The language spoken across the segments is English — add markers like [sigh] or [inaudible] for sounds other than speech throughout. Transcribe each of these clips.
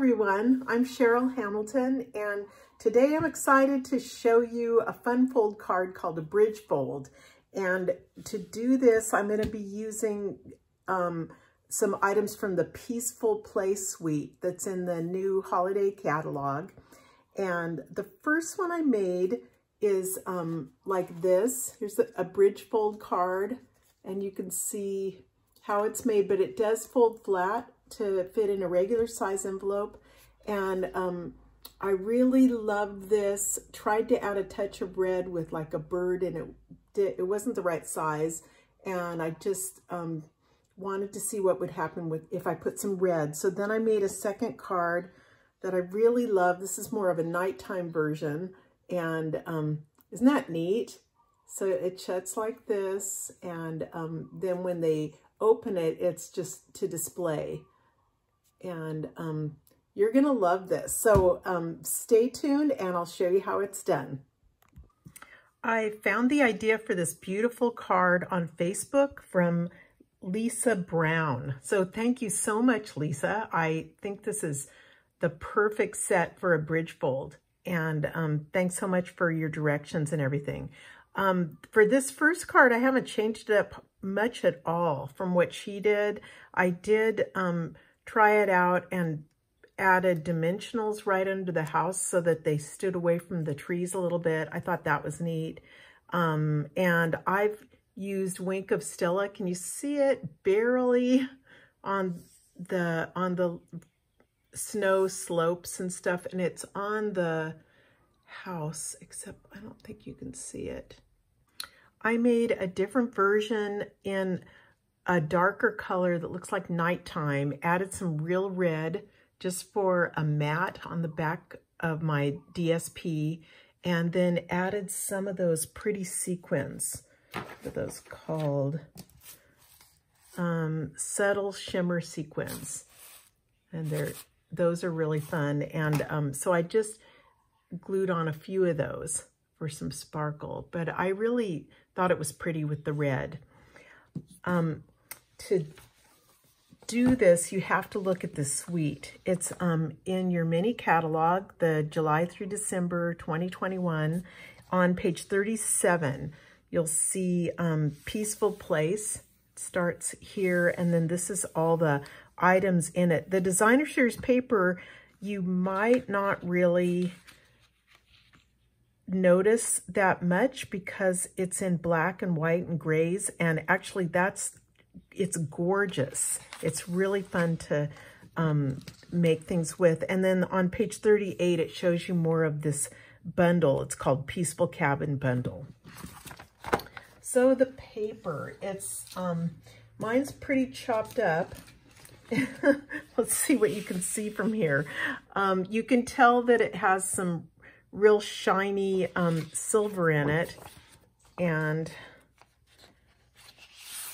Everyone, I'm Cheryl Hamilton and today I'm excited to show you a fun fold card called a bridge fold. And to do this, I'm going to be using um, some items from the Peaceful Place Suite that's in the new holiday catalog. And the first one I made is um, like this. Here's a, a bridge fold card and you can see how it's made, but it does fold flat to fit in a regular size envelope. And um, I really love this. Tried to add a touch of red with like a bird and it did, it wasn't the right size. And I just um, wanted to see what would happen with if I put some red. So then I made a second card that I really love. This is more of a nighttime version. And um, isn't that neat? So it shuts like this. And um, then when they open it, it's just to display and um, you're going to love this. So um, stay tuned and I'll show you how it's done. I found the idea for this beautiful card on Facebook from Lisa Brown. So thank you so much, Lisa. I think this is the perfect set for a bridge fold. And um, thanks so much for your directions and everything. Um, for this first card, I haven't changed it up much at all from what she did. I did um, try it out and added dimensionals right under the house so that they stood away from the trees a little bit. I thought that was neat. Um, and I've used Wink of Stella. Can you see it barely on the on the snow slopes and stuff? And it's on the house, except I don't think you can see it. I made a different version in a darker color that looks like nighttime, added some real red just for a matte on the back of my DSP, and then added some of those pretty sequins. What are those called? Um, subtle shimmer sequins. And they're those are really fun. And um, so I just glued on a few of those for some sparkle. But I really thought it was pretty with the red. Um, to do this, you have to look at the suite. It's um, in your mini catalog, the July through December 2021. On page 37, you'll see um, Peaceful Place starts here, and then this is all the items in it. The designer series paper, you might not really notice that much because it's in black and white and grays, and actually that's it's gorgeous. It's really fun to um, make things with. And then on page 38, it shows you more of this bundle. It's called Peaceful Cabin Bundle. So the paper, it's, um, mine's pretty chopped up. [laughs] Let's see what you can see from here. Um, you can tell that it has some real shiny um, silver in it. And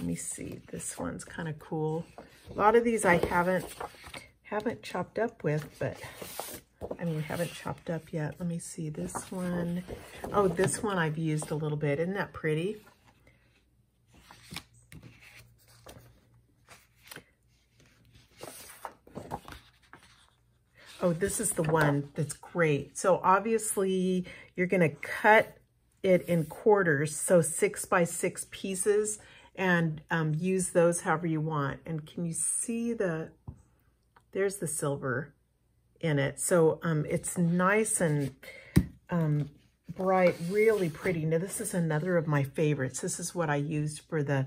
let me see, this one's kind of cool. A lot of these I haven't haven't chopped up with, but I mean, haven't chopped up yet. Let me see this one. Oh, this one I've used a little bit. Isn't that pretty? Oh, this is the one that's great. So obviously you're to cut it in quarters, so six by six pieces and um, use those however you want. And can you see the, there's the silver in it. So um, it's nice and um, bright, really pretty. Now this is another of my favorites. This is what I used for the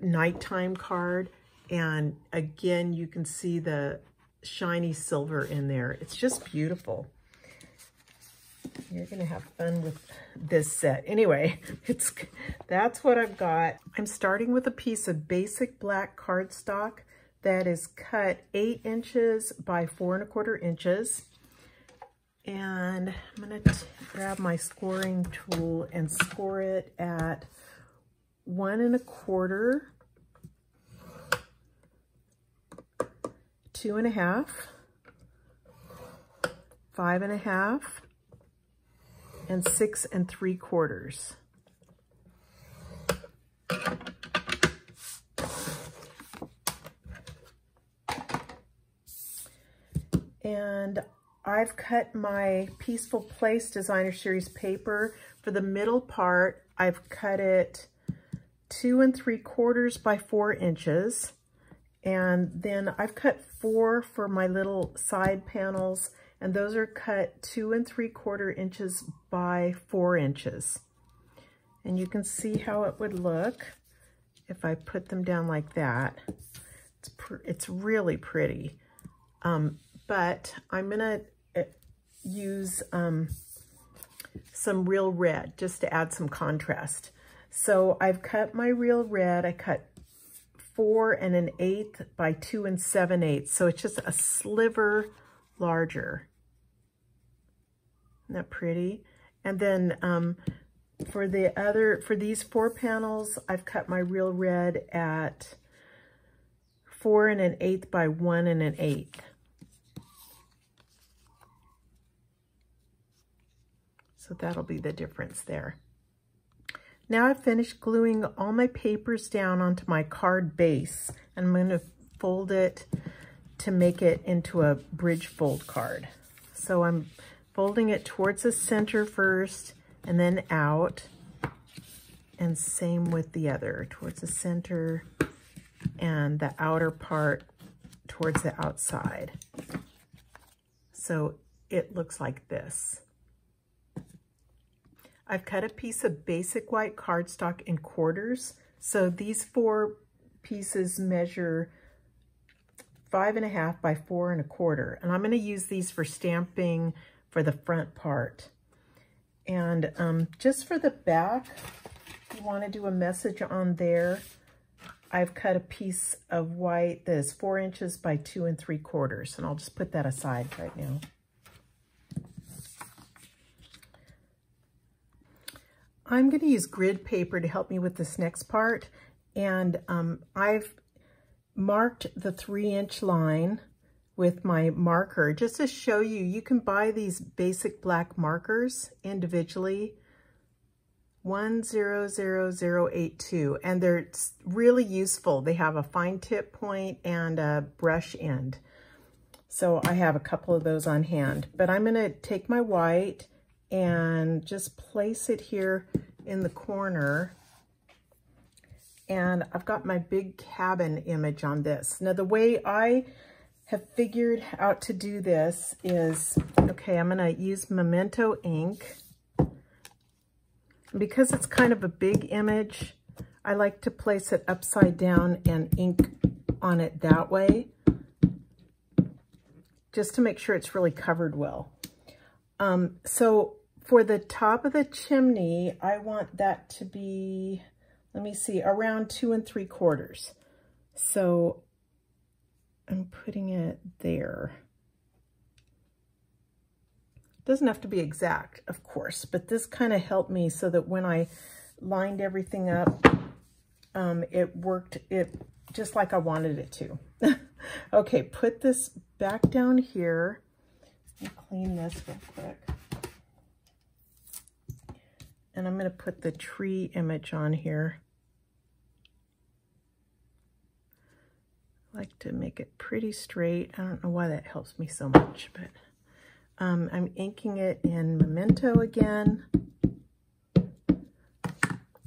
nighttime card. And again, you can see the shiny silver in there. It's just beautiful. You're to have fun with this set. Anyway, [laughs] it's that's what I've got. I'm starting with a piece of basic black cardstock that is cut eight inches by four and a quarter inches. And I'm to grab my scoring tool and score it at one and a quarter, two and a half, five and a half, and six and three quarters. And I've cut my Peaceful Place Designer Series paper. For the middle part, I've cut it two and three quarters by four inches. And then I've cut four for my little side panels, and those are cut two and three quarter inches by four inches. And you can see how it would look if I put them down like that. It's, it's really pretty. Um, but I'm gonna eh, use um, some real red just to add some contrast. So I've cut my real red. I cut four and an eighth by two and seven eighths. So it's just a sliver larger. Isn't that pretty? And then um, for the other, for these four panels, I've cut my real red at four and an eighth by one and an eighth. So that'll be the difference there. Now I've finished gluing all my papers down onto my card base. And I'm going to fold it to make it into a bridge fold card. So I'm folding it towards the center first and then out. And same with the other, towards the center and the outer part towards the outside. So it looks like this. I've cut a piece of basic white cardstock in quarters. So these four pieces measure five and a half by four and a quarter. And I'm going to use these for stamping for the front part. And um, just for the back, you want to do a message on there. I've cut a piece of white that is four inches by two and three quarters. And I'll just put that aside right now. I'm going to use grid paper to help me with this next part. And um, I've marked the three inch line with my marker just to show you, you can buy these basic black markers individually. 100082 and they're really useful. They have a fine tip point and a brush end. So I have a couple of those on hand, but I'm going to take my white and just place it here in the corner. And I've got my big cabin image on this. Now the way I have figured out to do this is, okay, I'm gonna use Memento ink. Because it's kind of a big image, I like to place it upside down and ink on it that way, just to make sure it's really covered well. Um, so for the top of the chimney, I want that to be, let me see, around two and three quarters. So I'm putting it there. Doesn't have to be exact, of course, but this kind of helped me so that when I lined everything up, um, it worked it just like I wanted it to. [laughs] okay, put this back down here. clean this real quick. And I'm going to put the tree image on here. Like to make it pretty straight. I don't know why that helps me so much, but um, I'm inking it in Memento again.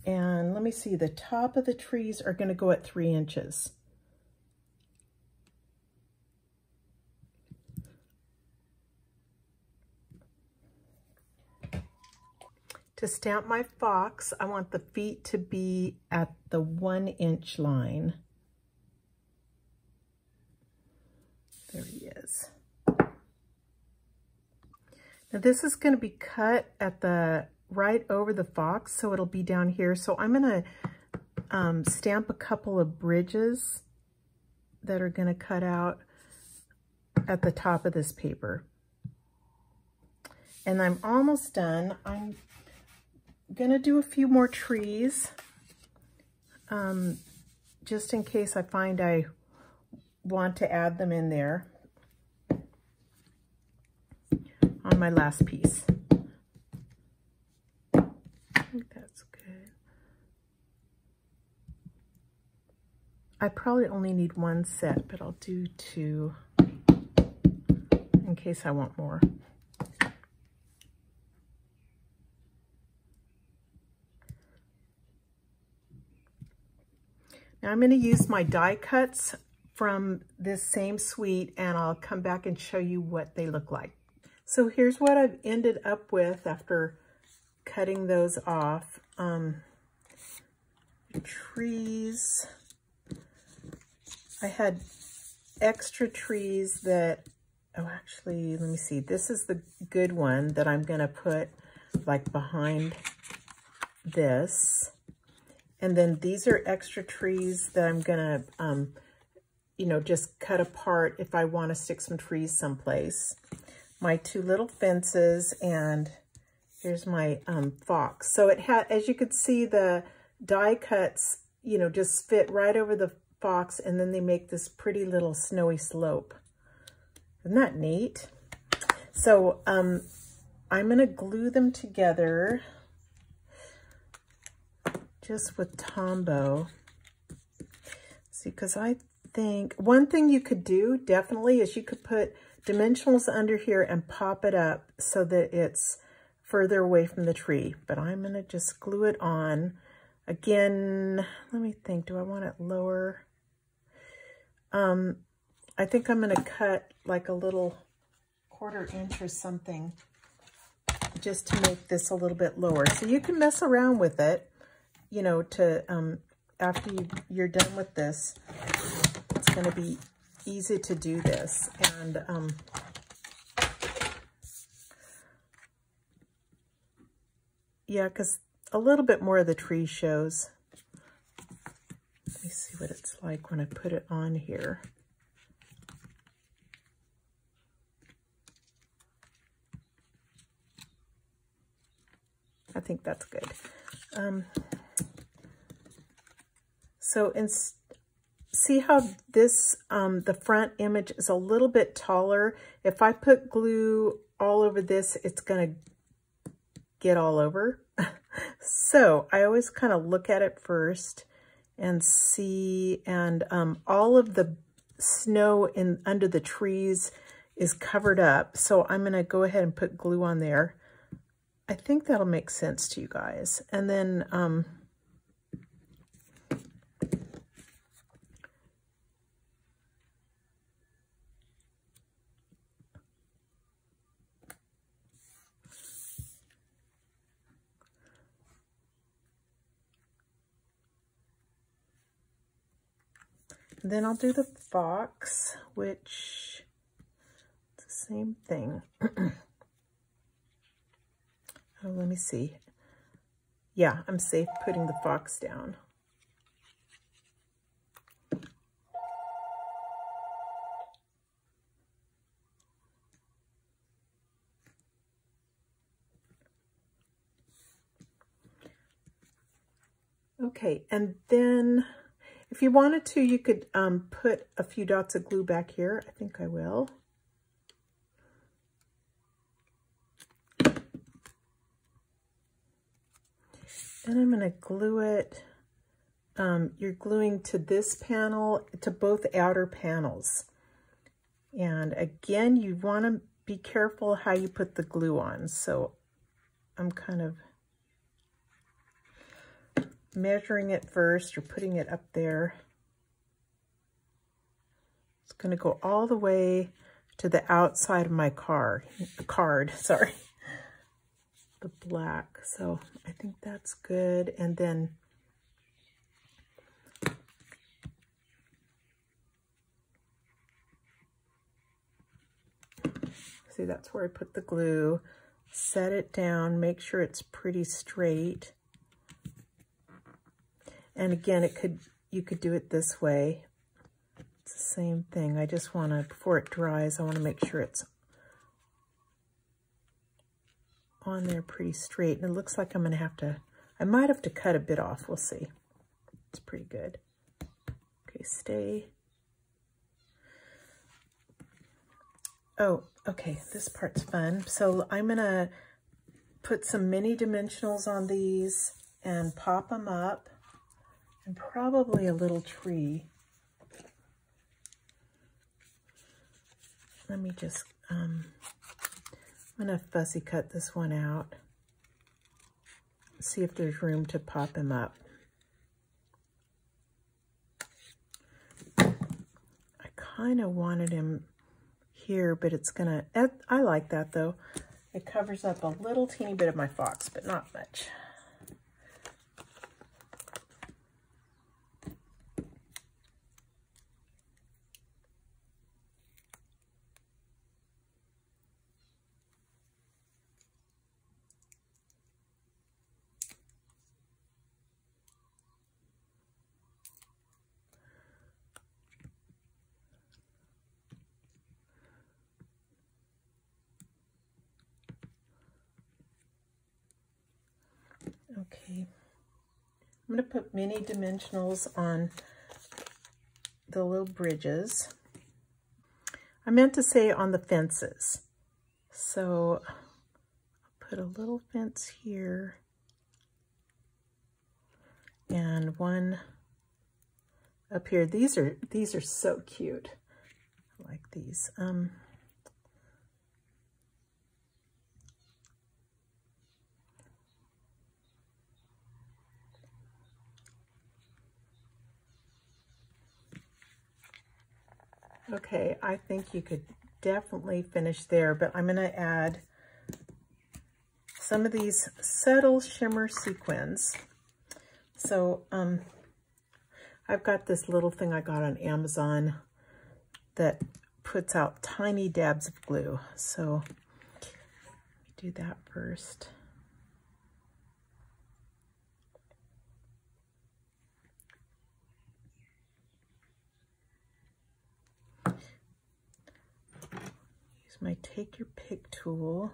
And let me see, the top of the trees are going to go at three inches. To stamp my fox, I want the feet to be at the one inch line. Now this is going to be cut at the right over the fox, so it'll be down here. So I'm going to um, stamp a couple of bridges that are going to cut out at the top of this paper. And I'm almost done. I'm going to do a few more trees um, just in case I find I want to add them in there on my last piece. I think that's good. I probably only need one set, but I'll do two in case I want more. Now I'm going to use my die cuts from this same suite and I'll come back and show you what they look like. So here's what I've ended up with after cutting those off. Um, trees. I had extra trees that, oh, actually, let me see. This is the good one that I'm going to put like behind this. And then these are extra trees that I'm going to, um, you know, just cut apart if I want to stick some trees someplace. My two little fences and here's my um, fox. So it had, as you could see, the die cuts, you know, just fit right over the fox and then they make this pretty little snowy slope. Isn't that neat? So um, I'm going to glue them together just with Tombow. See, because I think one thing you could do definitely is you could put dimensionals under here and pop it up so that it's further away from the tree. But I'm going to just glue it on. Again, let me think. Do I want it lower? Um, I think I'm going to cut like a little quarter inch or something just to make this a little bit lower. So you can mess around with it you know, to, um, after you, you're done with this, it's going to be easy to do this. And, um, yeah, because a little bit more of the tree shows. Let me see what it's like when I put it on here. I think that's good. Um, so in, see how this, um, the front image is a little bit taller. If I put glue all over this, it's going to get all over. [laughs] so I always kind of look at it first and see, and um, all of the snow in under the trees is covered up. So I'm going to go ahead and put glue on there. I think that'll make sense to you guys. And then um, then I'll do the fox, which it's the same thing. [clears throat] oh, let me see. Yeah, I'm safe putting the fox down. Okay, and then if you wanted to, you could um, put a few dots of glue back here. I think I will. Then I'm going to glue it. Um, you're gluing to this panel, to both outer panels. And again, you want to be careful how you put the glue on. So I'm kind of measuring it first or putting it up there. It's going to go all the way to the outside of my card, card, [laughs] sorry, the black. So I think that's good. And then see, that's where I put the glue. Set it down, make sure it's pretty straight. And again, it could you could do it this way. It's the same thing. I just want to, before it dries, I want to make sure it's on there pretty straight. And it looks like I'm going to have to, I might have to cut a bit off. We'll see. It's pretty good. Okay, stay. Oh, okay, this part's fun. So I'm going to put some mini dimensionals on these and pop them up and probably a little tree. Let me just, um, I'm going to fussy cut this one out. See if there's room to pop him up. I kind of wanted him here, but it's going to, I like that though. It covers up a little teeny bit of my fox, but not much. Okay, I'm going to put mini dimensionals on the little bridges. I meant to say on the fences. So I'll put a little fence here and one up here. These are these are so cute. I like these. Um, Okay, I think you could definitely finish there, but I'm going to add some of these subtle shimmer sequins. So um, I've got this little thing I got on Amazon that puts out tiny dabs of glue. So let me do that first. My take your pick tool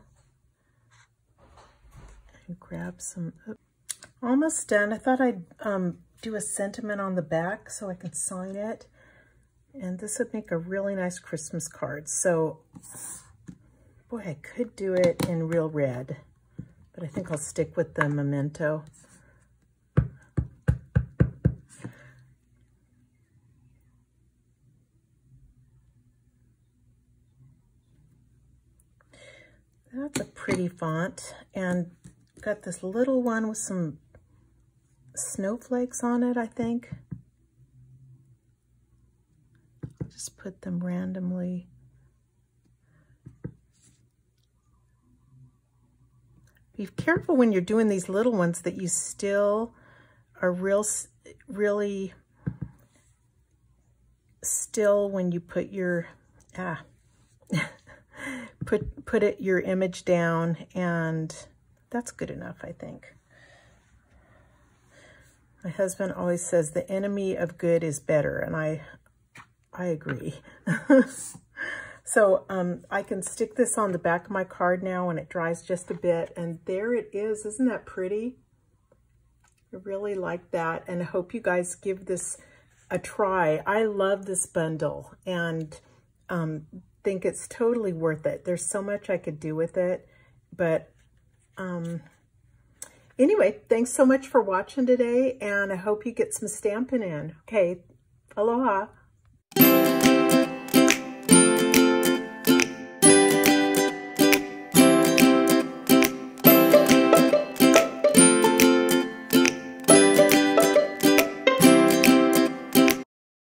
and grab some, oh, almost done. I thought I'd um, do a sentiment on the back so I can sign it. And this would make a really nice Christmas card. So, boy, I could do it in real red, but I think I'll stick with the memento. That's a font. And got this little one with some snowflakes on it, I think. Just put them randomly. Be careful when you're doing these little ones that you still are real, really still when you put your, ah, [laughs] put, put it, your image down and that's good enough, I think. My husband always says the enemy of good is better, and I, I agree. [laughs] so um, I can stick this on the back of my card now and it dries just a bit, and there it is. Isn't that pretty? I really like that, and I hope you guys give this a try. I love this bundle, and um, think it's totally worth it. There's so much I could do with it. But um, anyway, thanks so much for watching today. And I hope you get some stamping in. Okay, aloha.